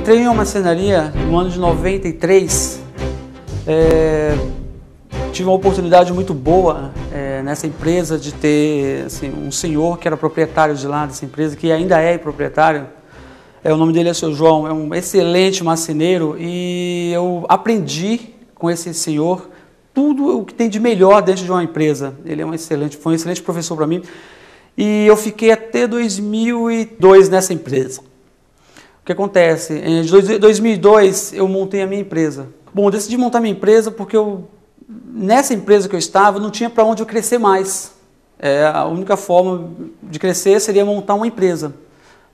entrei em uma marcenaria no ano de 93. É, tive uma oportunidade muito boa é, nessa empresa de ter assim, um senhor que era proprietário de lá dessa empresa, que ainda é proprietário. É, o nome dele é seu João, é um excelente marceneiro e eu aprendi com esse senhor tudo o que tem de melhor dentro de uma empresa. Ele é um excelente, foi um excelente professor para mim. E eu fiquei até 2002 nessa empresa. Que acontece? Em 2002 eu montei a minha empresa. Bom, eu decidi montar minha empresa porque eu, nessa empresa que eu estava não tinha para onde eu crescer mais. É, a única forma de crescer seria montar uma empresa.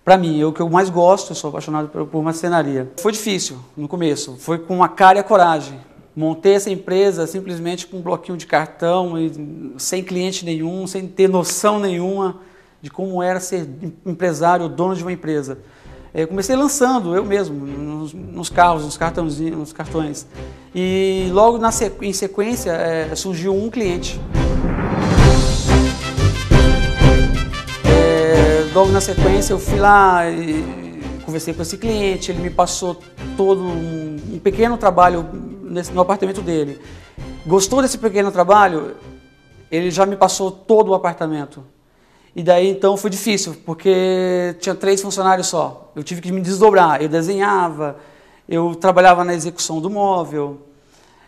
Para mim, é o que eu mais gosto, eu sou apaixonado por, por marcenaria. Foi difícil no começo, foi com a cara e a coragem. Montei essa empresa simplesmente com um bloquinho de cartão, e sem cliente nenhum, sem ter noção nenhuma de como era ser empresário, dono de uma empresa. Eu é, comecei lançando eu mesmo, nos, nos carros, nos, cartões, nos cartões. E logo na sequ, em sequência é, surgiu um cliente. É, logo na sequência eu fui lá e conversei com esse cliente, ele me passou todo um, um pequeno trabalho nesse, no apartamento dele. Gostou desse pequeno trabalho? Ele já me passou todo o apartamento. E daí então foi difícil, porque tinha três funcionários só. Eu tive que me desdobrar. Eu desenhava, eu trabalhava na execução do móvel,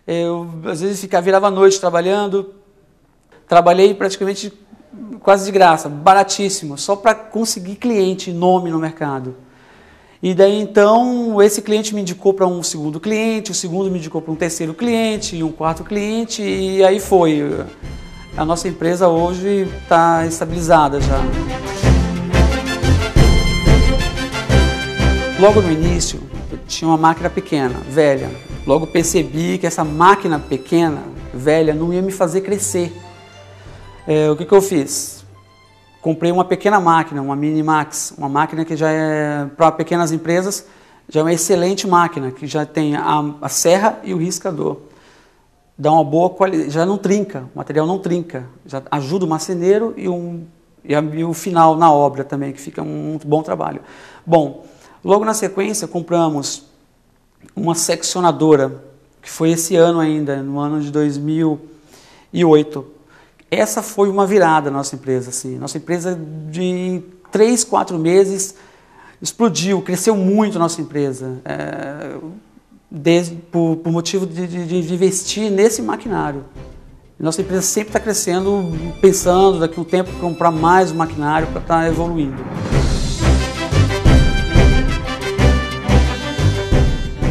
eu às vezes ficava, virava a noite trabalhando. Trabalhei praticamente quase de graça, baratíssimo, só para conseguir cliente, nome no mercado. E daí então esse cliente me indicou para um segundo cliente, o segundo me indicou para um terceiro cliente e um quarto cliente, e aí foi a nossa empresa hoje está estabilizada já. Logo no início, eu tinha uma máquina pequena, velha. Logo percebi que essa máquina pequena, velha, não ia me fazer crescer. É, o que, que eu fiz? Comprei uma pequena máquina, uma Mini Max, uma máquina que já é para pequenas empresas, já é uma excelente máquina, que já tem a, a serra e o riscador dá uma boa qualidade, já não trinca, o material não trinca, já ajuda o marceneiro e, um, e, a, e o final na obra também, que fica um, bom trabalho. Bom, logo na sequência compramos uma seccionadora, que foi esse ano ainda, no ano de 2008. Essa foi uma virada na nossa empresa. Assim. Nossa empresa, de três, quatro meses, explodiu, cresceu muito a nossa empresa. É, desde, por, por motivo de, de, de, investir nesse maquinário. Nossa empresa sempre está crescendo, pensando daqui a um tempo comprar mais maquinário para estar tá evoluindo.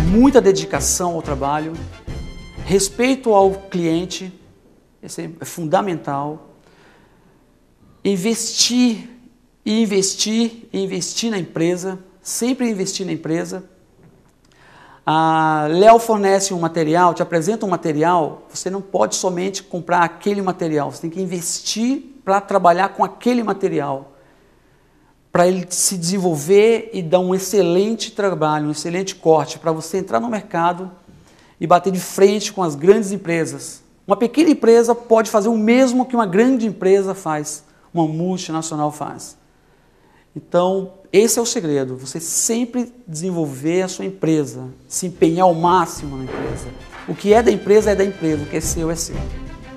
Muita dedicação ao trabalho, respeito ao cliente, é fundamental. Investir investir investir na empresa, sempre investir na empresa a Léo fornece um material, te apresenta um material, você não pode somente comprar aquele material, você tem que investir para trabalhar com aquele material, para ele se desenvolver e dar um excelente trabalho, um excelente corte, para você entrar no mercado e bater de frente com as grandes empresas. Uma pequena empresa pode fazer o mesmo que uma grande empresa faz, uma multinacional faz. Então, esse é o segredo, você sempre desenvolver a sua empresa, se empenhar ao máximo na empresa. O que é da empresa é da empresa, o que é seu é seu.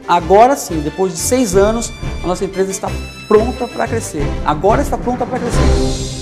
Agora sim, depois de seis anos, a nossa empresa está pronta para crescer. Agora está pronta para crescer.